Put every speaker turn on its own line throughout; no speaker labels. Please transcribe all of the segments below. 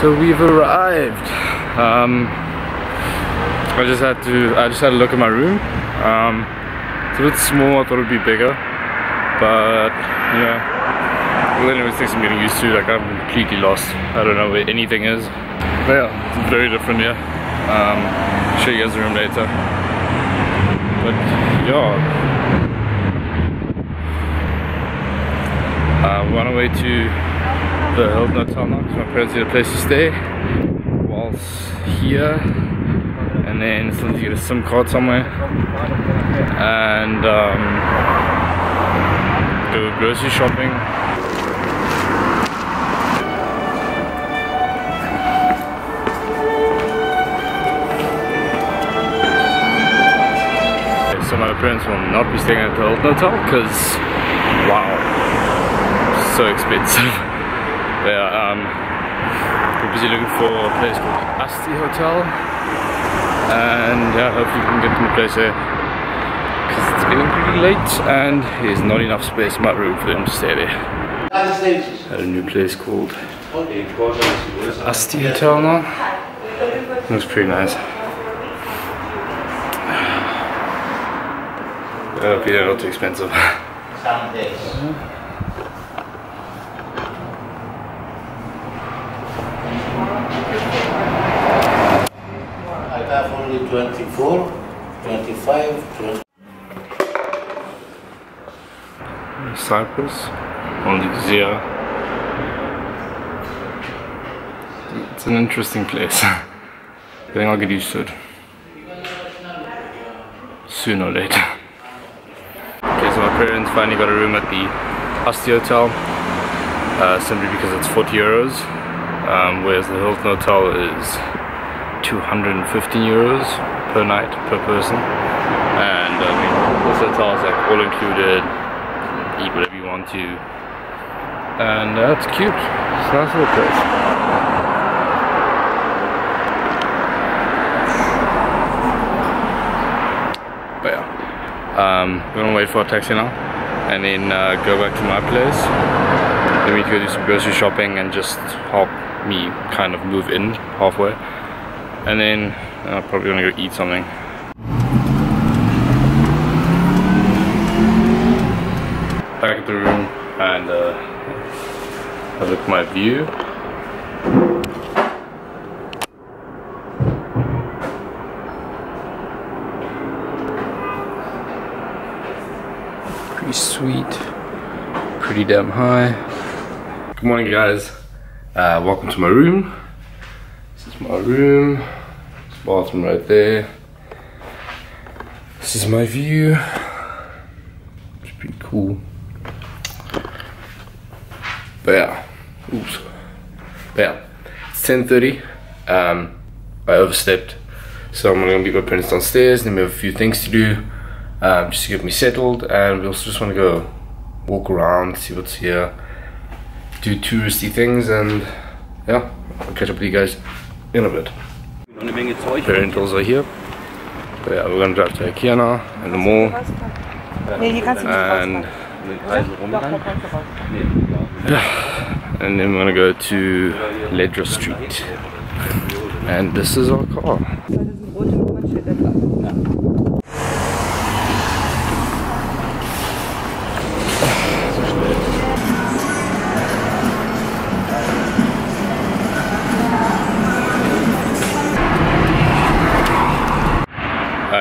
So we've arrived. Um, I just had to. I just had a look at my room. Um, it's a bit small. I thought it'd be bigger, but yeah. Well, anyways, things I'm getting used to. Like I'm completely lost. I don't know where anything is. But yeah, it's very different here. Um, show you guys the room later. But yeah. Uh, we're on our way to the Hilton Hotel now because my parents need a place to stay whilst here. And then need to get a SIM card somewhere. And um, go grocery shopping. So my parents will not be staying at the Hilton Hotel because wow so expensive um, we're busy looking for a place called Asty Hotel and yeah, hopefully we can get to the place there because it's getting pretty late and there's not enough space in my room for them to stay there. At a new place called Asty Hotel now. Looks pretty nice. I hope they're not too expensive.
Some days. 24, 25, 20.
Cyprus, on the Xia. It's an interesting place. I think I'll get used to it. Sooner or later. Okay, so my parents finally got a room at the Asty Hotel. Uh, simply because it's 40 euros. Um, whereas the Hilton Hotel is 215 euros per night per person. And I mean this hotel is like all included eat whatever you want to. And that's cute. It's a nice little place. But yeah. Um, we're gonna wait for a taxi now and then uh, go back to my place. Then we need to go do some grocery shopping and just help me kind of move in halfway and then I'm probably gonna go eat something. Back at the room and uh, have a look at my view. Pretty sweet, pretty damn high. Good morning guys, uh, welcome to my room my room. There's bathroom right there. This is my view. It's pretty cool. But yeah. Oops. But yeah. It's 10.30. Um, I overslept. So I'm gonna meet my parents downstairs, then we have a few things to do. Um, just to get me settled and we also just want to go walk around, see what's here, do touristy things and yeah, I'll catch up with you guys in a bit. Are here. But yeah, we're gonna drive to now in the mall. And and then we're gonna go to Ledra Street. And this is our car.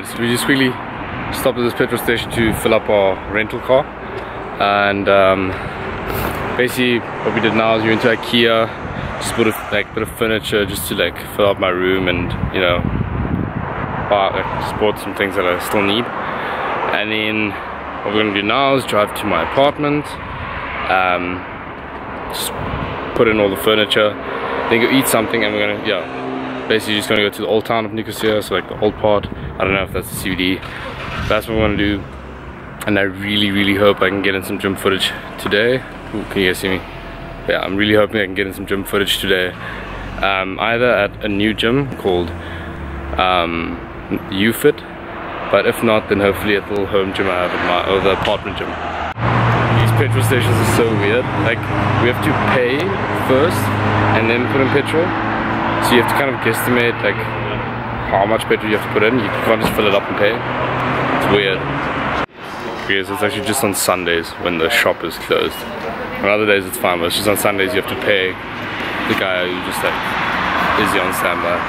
We just quickly stopped at this petrol station to fill up our rental car. And um, basically what we did now is we went to Ikea just put a like bit of furniture just to like fill up my room and you know buy, like, just bought some things that I still need. And then what we're gonna do now is drive to my apartment um, just put in all the furniture then go eat something and we're gonna yeah basically just gonna go to the old town of Nicosia, so like the old part. I don't know if that's the CBD. That's what we're gonna do. And I really, really hope I can get in some gym footage today. Ooh, can you guys see me? Yeah, I'm really hoping I can get in some gym footage today. Um, either at a new gym called um, UFit, but if not, then hopefully at the little home gym I have at my, or the apartment gym. These petrol stations are so weird. Like we have to pay first and then put in petrol. You have to kind of guesstimate like how much petrol you have to put in. You can't just fill it up and pay. It's weird. Because it's actually just on Sundays when the shop is closed. On other days it's fine, but it's just on Sundays you have to pay the guy who just like is on standby.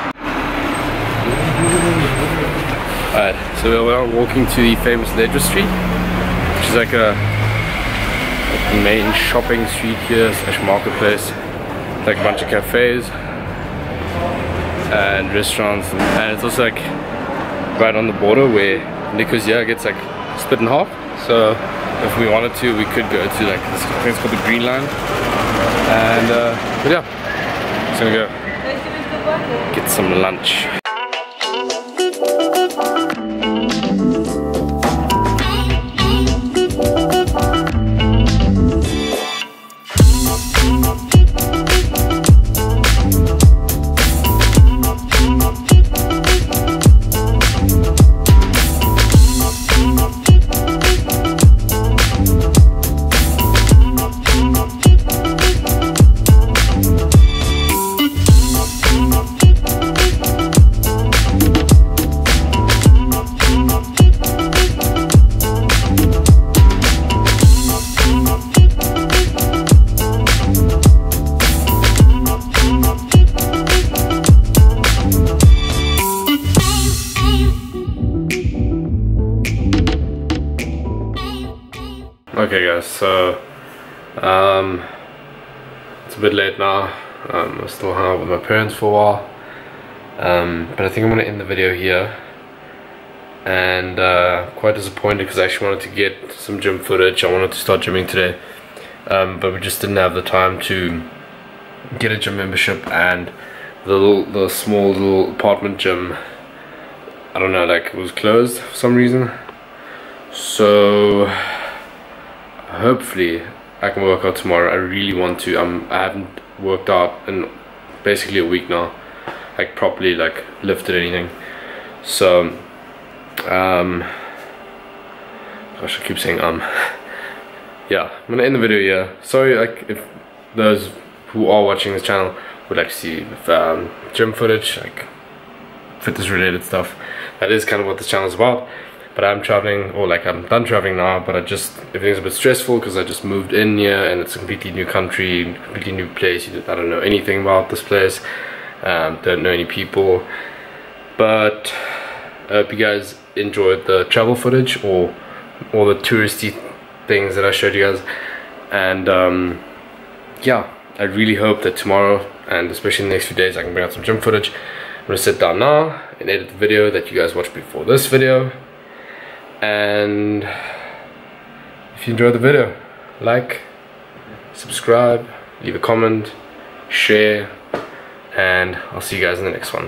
Alright, so we're walking to the famous Ledra Street, which is like a main shopping street here, slash marketplace. Like a bunch of cafes and restaurants, and it's also like right on the border where Nicosia gets like split in half. So if we wanted to, we could go to like this, I think it's called the Green Line. And uh, but yeah, just gonna go get some lunch. Okay guys, so um, it's a bit late now. Um, I still hung out with my parents for a while. Um, but I think I'm going to end the video here. And uh, quite disappointed because I actually wanted to get some gym footage. I wanted to start gymming today. Um, but we just didn't have the time to get a gym membership and the little, the small little apartment gym I don't know like it was closed for some reason so hopefully I can work out tomorrow. I really want to. Um, I haven't worked out in basically a week now. Like properly like lifted anything. So um gosh I keep saying um. Yeah I'm gonna end the video here. Sorry like if those who are watching this channel would like to see if, um, gym footage like fitness related stuff. That is kind of what this channel is about but I'm traveling or like I'm done traveling now but I just everything's a bit stressful because I just moved in here and it's a completely new country completely new place. I don't know anything about this place. Um, don't know any people. But I hope you guys enjoyed the travel footage or all the touristy things that I showed you guys. And um, yeah I really hope that tomorrow and especially in the next few days I can bring out some gym footage. I'm gonna sit down now and edit the video that you guys watched before this video and if you enjoyed the video like subscribe leave a comment share and I'll see you guys in the next one